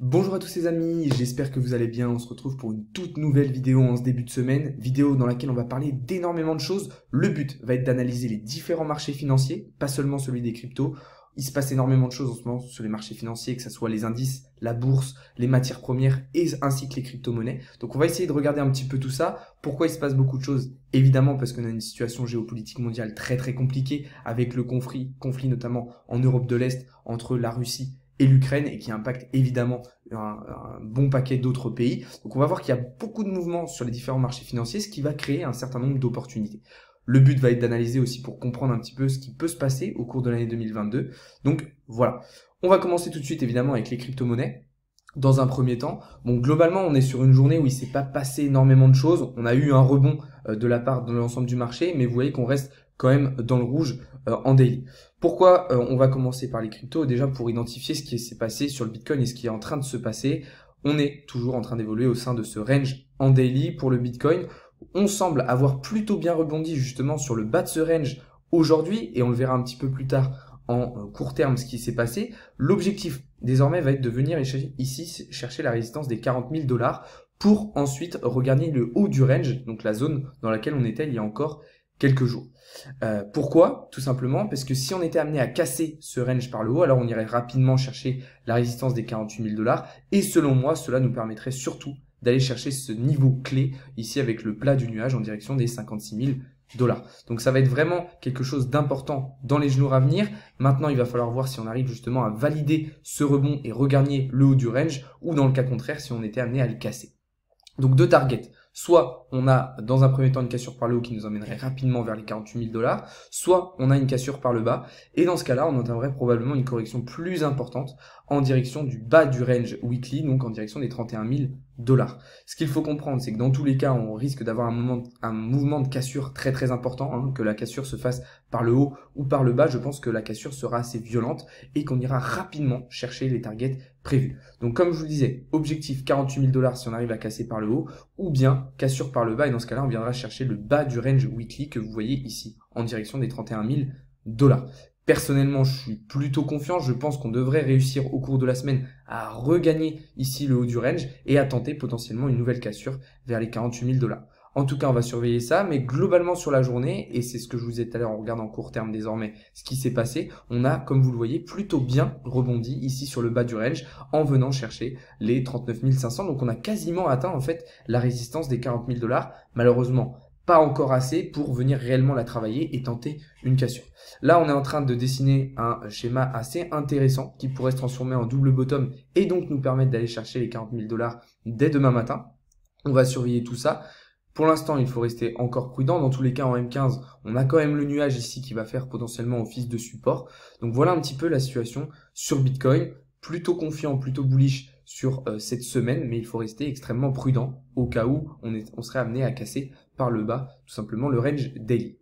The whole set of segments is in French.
Bonjour à tous les amis, j'espère que vous allez bien. On se retrouve pour une toute nouvelle vidéo en ce début de semaine, vidéo dans laquelle on va parler d'énormément de choses. Le but va être d'analyser les différents marchés financiers, pas seulement celui des cryptos. Il se passe énormément de choses en ce moment sur les marchés financiers, que ce soit les indices, la bourse, les matières premières et ainsi que les crypto-monnaies. Donc on va essayer de regarder un petit peu tout ça. Pourquoi il se passe beaucoup de choses? Évidemment parce qu'on a une situation géopolitique mondiale très très compliquée avec le conflit, conflit notamment en Europe de l'Est entre la Russie l'Ukraine et qui impacte évidemment un, bon paquet d'autres pays. Donc on va voir qu'il y a beaucoup de mouvements sur les différents marchés financiers, ce qui va créer un certain nombre d'opportunités. Le but va être d'analyser aussi pour comprendre un petit peu ce qui peut se passer au cours de l'année 2022. Donc voilà. On va commencer tout de suite évidemment avec les crypto-monnaies. Dans un premier temps, globalement on est sur une journée où il s'est pas passé énormément de choses. On a eu un rebond euh, de la part de l'ensemble du marché, mais vous voyez qu'on reste quand même dans le rouge en daily. Pourquoi euh, on va commencer par les cryptos? Déjà pour identifier ce qui s'est passé sur le Bitcoin et ce qui est en train de se passer. On est toujours en train d'évoluer au sein de ce range en daily pour le Bitcoin. On semble avoir plutôt bien rebondi justement sur le bas de ce range aujourd'hui et on le verra un petit peu plus tard en euh, court terme ce qui s'est passé. L'objectif désormais va être de venir ici chercher la résistance des 40 000 dollars pour ensuite regagner le haut du range, donc la zone dans laquelle on était il y a encore quelques jours. Euh, pourquoi? Tout simplement parce que si on était amené à casser ce range par le haut, alors on irait rapidement chercher la résistance des 48 000 dollars. Et selon moi, cela nous permettrait surtout d'aller chercher ce niveau clé ici avec le plat du nuage en direction des 56 000 dollars. Donc ça va être vraiment quelque chose d'important dans les jours à venir. Maintenant, il va falloir voir si on arrive justement à valider ce rebond et regagner le haut du range ou dans le cas contraire si on était amené à le casser. Donc deux targets. Soit on a dans un premier temps une cassure par le haut qui nous emmènerait rapidement vers les 48 000 dollars, soit on a une cassure par le bas, et dans ce cas-là, on entendrait probablement une correction plus importante en direction du bas du range weekly, donc en direction des 31 000 dollars. Ce qu'il faut comprendre, c'est que dans tous les cas, on risque d'avoir un, un mouvement de cassure très très important, hein, que la cassure se fasse par le haut ou par le bas. Je pense que la cassure sera assez violente et qu'on ira rapidement chercher les targets prévus. Donc comme je vous le disais, objectif 48 000 dollars si on arrive à casser par le haut, ou bien cassure par le bas, et dans ce cas-là, on viendra chercher le bas du range weekly que vous voyez ici, en direction des 31 000 dollars. Personnellement, je suis plutôt confiant. Je pense qu'on devrait réussir au cours de la semaine à regagner ici le haut du range et à tenter potentiellement une nouvelle cassure vers les 48 000 dollars. En tout cas, on va surveiller ça, mais globalement sur la journée, et c'est ce que je vous disais tout à l'heure, on regarde en court terme désormais ce qui s'est passé, on a, comme vous le voyez, plutôt bien rebondi ici sur le bas du range en venant chercher les 39 500. Donc on a quasiment atteint en fait la résistance des 40 000 dollars. Malheureusement, pas encore assez pour venir réellement la travailler et tenter une cassure. Là, on est en train de dessiner un schéma assez intéressant qui pourrait se transformer en double bottom et donc nous permettre d'aller chercher les 40 000 dollars dès demain matin. On va surveiller tout ça. Pour l'instant, il faut rester encore prudent. Dans tous les cas, en M15, on a quand même le nuage ici qui va faire potentiellement office de support. Donc voilà un petit peu la situation sur Bitcoin. Plutôt confiant, plutôt bullish sur euh, cette semaine, mais il faut rester extrêmement prudent au cas où on, serait amené à casser par le bas, tout simplement le range daily.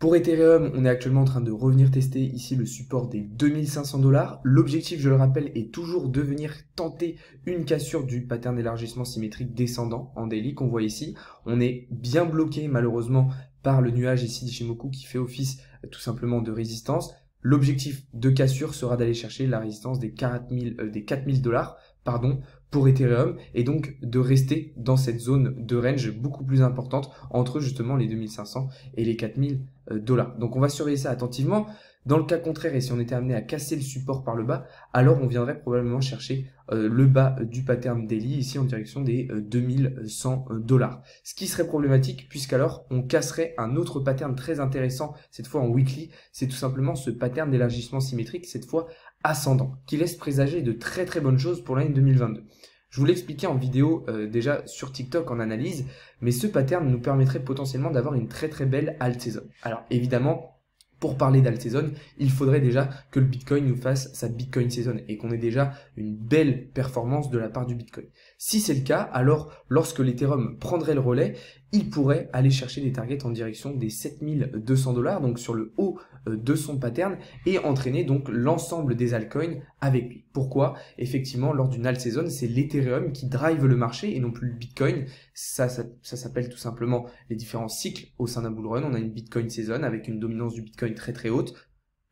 Pour Ethereum, on est actuellement en train de revenir tester ici le support des 2500 dollars. L'objectif, je le rappelle, est toujours de venir tenter une cassure du pattern d'élargissement symétrique descendant en daily qu'on voit ici. On est bien bloqué malheureusement par le nuage ici d'Ishimoku qui fait office tout simplement de résistance. L'objectif de cassure sera d'aller chercher la résistance des 4000 euh, des 4000 dollars pardon pour Ethereum et donc de rester dans cette zone de range beaucoup plus importante entre justement les 2500 et les 4000 euh, dollars. Donc on va surveiller ça attentivement. Dans le cas contraire, et si on était amené à casser le support par le bas, alors on viendrait probablement chercher euh, le bas du pattern daily ici en direction des 2100 euh, dollars. Ce qui serait problématique puisqu'alors on casserait un autre pattern très intéressant, cette fois en weekly, c'est tout simplement ce pattern d'élargissement symétrique, cette fois ascendant, qui laisse présager de très très bonnes choses pour l'année 2022. Je vous l'expliquais en vidéo euh, déjà sur TikTok en analyse, mais ce pattern nous permettrait potentiellement d'avoir une très très belle alt saison. Alors évidemment, pour parler d'alt saison, il faudrait déjà que le Bitcoin nous fasse sa Bitcoin saison et qu'on ait déjà une belle performance de la part du Bitcoin. Si c'est le cas, alors lorsque l'Ethereum prendrait le relais, il pourrait aller chercher des targets en direction des 7200 dollars, donc sur le haut euh, de son pattern, et entraîner donc l'ensemble des altcoins avec lui. Pourquoi? Effectivement, lors d'une alt saison, c'est l'Ethereum qui drive le marché et non plus le Bitcoin. Ça, ça, ça s'appelle tout simplement les différents cycles au sein d'un bull run. On a une Bitcoin saison avec une dominance du Bitcoin très très haute,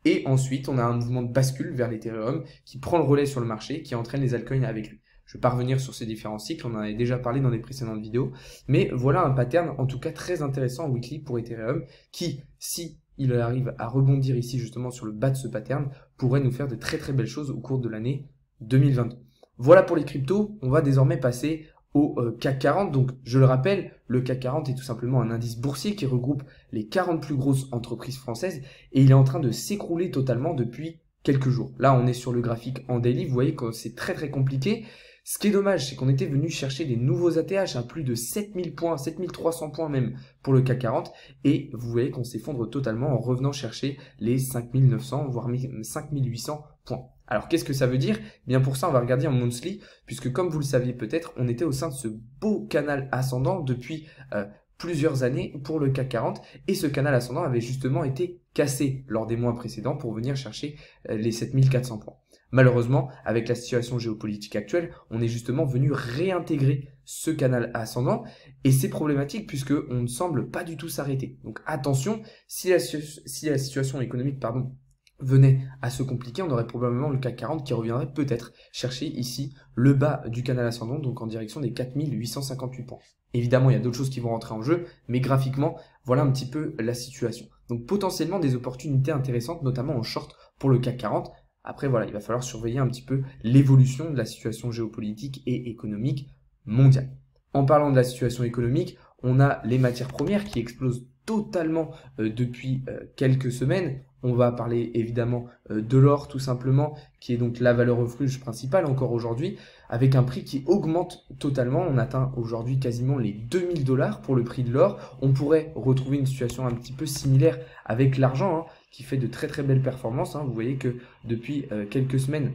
Et ensuite, on a un mouvement de bascule vers l'Ethereum qui prend le relais sur le marché, qui entraîne les altcoins avec lui. Je vais pas revenir sur ces différents cycles, on en avait déjà parlé dans des précédentes vidéos, mais voilà un pattern en tout cas très intéressant en weekly pour Ethereum qui, si il arrive à rebondir ici justement sur le bas de ce pattern, pourrait nous faire de très très belles choses au cours de l'année 2022. Voilà pour les cryptos, on va désormais passer au euh, CAC 40. Donc, je le rappelle, le CAC 40 est tout simplement un indice boursier qui regroupe les 40 plus grosses entreprises françaises et il est en train de s'écrouler totalement depuis quelques jours. Là, on est sur le graphique en daily. Vous voyez que c'est très très compliqué. Ce qui est dommage, c'est qu'on était venu chercher des nouveaux ATH à plus de 7000 points, 7300 points même pour le CAC 40. Et vous voyez qu'on s'effondre totalement en revenant chercher les 5900, voire 5800 points. Alors qu'est-ce que ça veut dire? Eh Bien pour ça, on va regarder en monthly, puisque comme vous le saviez peut-être, on était au sein de ce beau canal ascendant depuis euh, plusieurs années pour le CAC 40, et ce canal ascendant avait justement été cassé lors des mois précédents pour venir chercher euh, les 7400 points. Malheureusement, avec la situation géopolitique actuelle, on est justement venu réintégrer ce canal ascendant et c'est problématique puisque on ne semble pas du tout s'arrêter. Donc attention, si la, si la situation économique pardon, venait à se compliquer, on aurait probablement le CAC 40 qui reviendrait peut-être chercher ici le bas du canal ascendant, donc en direction des 4858 points. Évidemment, il y a d'autres choses qui vont rentrer en jeu, mais graphiquement, voilà un petit peu la situation. Donc potentiellement des opportunités intéressantes, notamment en short pour le CAC 40. Après, voilà, il va falloir surveiller un petit peu l'évolution de la situation géopolitique et économique mondiale. En parlant de la situation économique, on a les matières premières qui explosent totalement euh, depuis euh, quelques semaines. On va parler évidemment euh, de l'or tout simplement, qui est donc la valeur refuge principale encore aujourd'hui, avec un prix qui augmente totalement. On atteint aujourd'hui quasiment les 2000 dollars pour le prix de l'or. On pourrait retrouver une situation un petit peu similaire avec l'argent, hein, qui fait de très très belles performances. Hein. Vous voyez que depuis quelques semaines,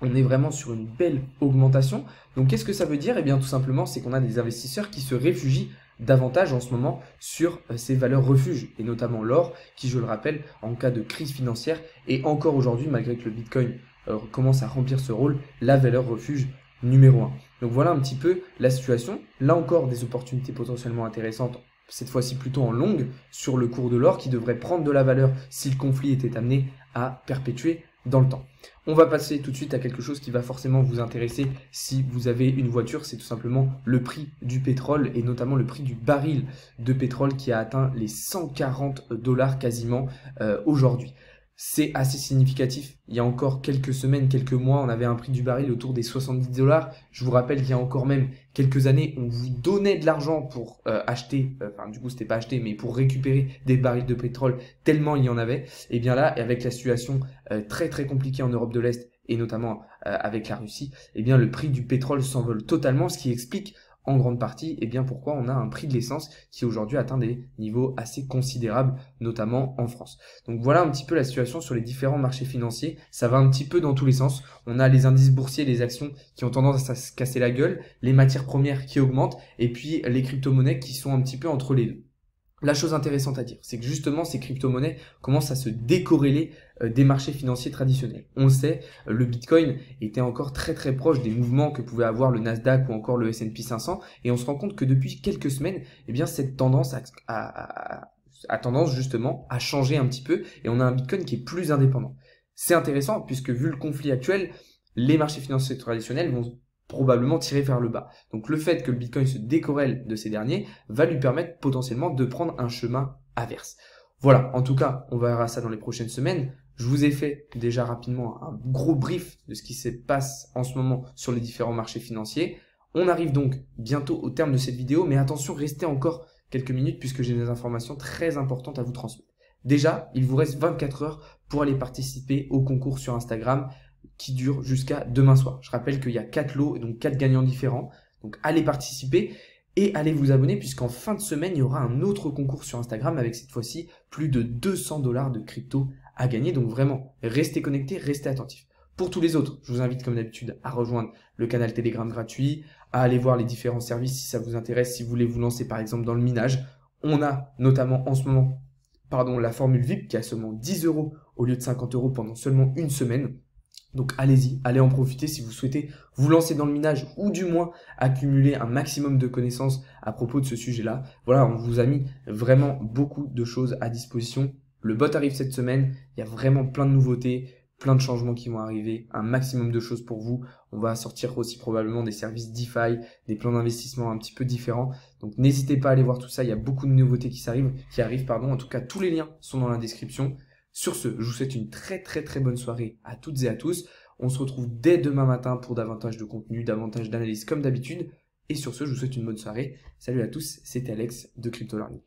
on est vraiment sur une belle augmentation. Donc qu'est-ce que ça veut dire? Eh bien tout simplement, c'est qu'on a des investisseurs qui se réfugient davantage en ce moment sur euh, ces valeurs refuges, et notamment l'or, qui, je le rappelle, en cas de crise financière, et encore aujourd'hui, malgré que le Bitcoin euh, commence à remplir ce rôle, la valeur refuge numéro 1. Donc voilà un petit peu la situation. Là encore, des opportunités potentiellement intéressantes, cette fois-ci plutôt en longue, sur le cours de l'or, qui devrait prendre de la valeur si le conflit était amené à perpétuer dans le temps. On va passer tout de suite à quelque chose qui va forcément vous intéresser si vous avez une voiture, c'est tout simplement le prix du pétrole et notamment le prix du baril de pétrole qui a atteint les 140 dollars quasiment euh, aujourd'hui c'est assez significatif. Il y a encore quelques semaines, quelques mois, on avait un prix du baril autour des 70 dollars. Je vous rappelle qu'il y a encore même quelques années, on vous donnait de l'argent pour euh, acheter, euh, enfin du coup c'était pas acheter, mais pour récupérer des barils de pétrole tellement il y en avait. Et bien là, avec la situation euh, très très compliquée en Europe de l'Est et notamment avec la Russie, et bien le prix du pétrole s'envole totalement, ce qui explique en grande partie et bien pourquoi on a un prix de l'essence qui aujourd'hui atteint des niveaux assez considérables, notamment en France. Donc voilà un petit peu la situation sur les différents marchés financiers. Ça va un petit peu dans tous les sens. On a les indices boursiers, les actions qui ont tendance à se casser la gueule, les matières premières qui augmentent et puis les crypto-monnaies qui sont un petit peu entre les deux. La chose intéressante à dire, c'est que justement ces crypto-monnaies commencent à se décorréler euh, des marchés financiers traditionnels. On le sait, euh, le Bitcoin était encore très très proche des mouvements que pouvait avoir le Nasdaq ou encore le S&P 500 et on se rend compte que depuis quelques semaines, eh bien cette tendance a, a tendance justement à changer un petit peu et on a un Bitcoin qui est plus indépendant. C'est intéressant puisque vu le conflit actuel, les marchés financiers traditionnels vont probablement tirer vers le bas. Donc le fait que le Bitcoin se décorrèle de ces derniers va lui permettre potentiellement de prendre un chemin inverse. Voilà, en tout cas, on verra ça dans les prochaines semaines. Je vous ai fait déjà rapidement un gros brief de ce qui se passe en ce moment sur les différents marchés financiers. On arrive donc bientôt au terme de cette vidéo, mais attention, restez encore quelques minutes puisque j'ai des informations très importantes à vous transmettre. Déjà, il vous reste 24 heures pour aller participer au concours sur Instagram qui dure jusqu'à demain soir. Je rappelle qu'il y a quatre lots, donc quatre gagnants différents. Donc allez participer et allez vous abonner puisqu'en fin de semaine, il y aura un autre concours sur Instagram avec cette fois-ci plus de 200 dollars de crypto à gagner. Donc vraiment, restez connectés, restez attentifs. Pour tous les autres, je vous invite comme d'habitude à rejoindre le canal Telegram gratuit, à aller voir les différents services si ça vous intéresse, si vous voulez vous lancer par exemple dans le minage. On a notamment en ce moment pardon, la formule VIP qui a seulement 10 euros au lieu de 50 euros pendant seulement une semaine. Donc allez-y, allez en profiter si vous souhaitez vous lancer dans le minage ou du moins accumuler un maximum de connaissances à propos de ce sujet-là. Voilà, on vous a mis vraiment beaucoup de choses à disposition Le bot arrive cette semaine, il y a vraiment plein de nouveautés, plein de changements qui vont arriver, un maximum de choses pour vous. On va sortir aussi probablement des services DeFi, des plans d'investissement un petit peu différents. Donc n'hésitez pas à aller voir tout ça, il y a beaucoup de nouveautés qui arrivent, qui arrivent pardon. En tout cas, tous les liens sont dans la description. Sur ce, je vous souhaite une très très très bonne soirée à toutes et à tous. On se retrouve dès demain matin pour davantage de contenu, davantage d'analyse comme d'habitude. Et sur ce, je vous souhaite une bonne soirée. Salut à tous, c'était Alex de Crypto Learning.